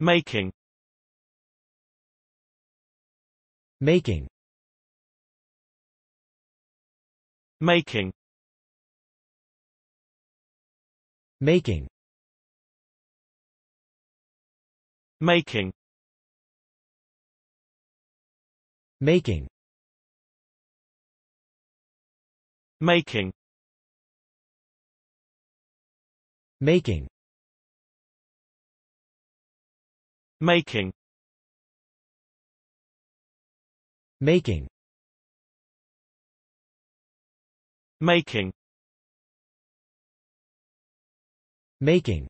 making. Making. Making. Making. Making. Making. Making. Making making. Making. Making. Making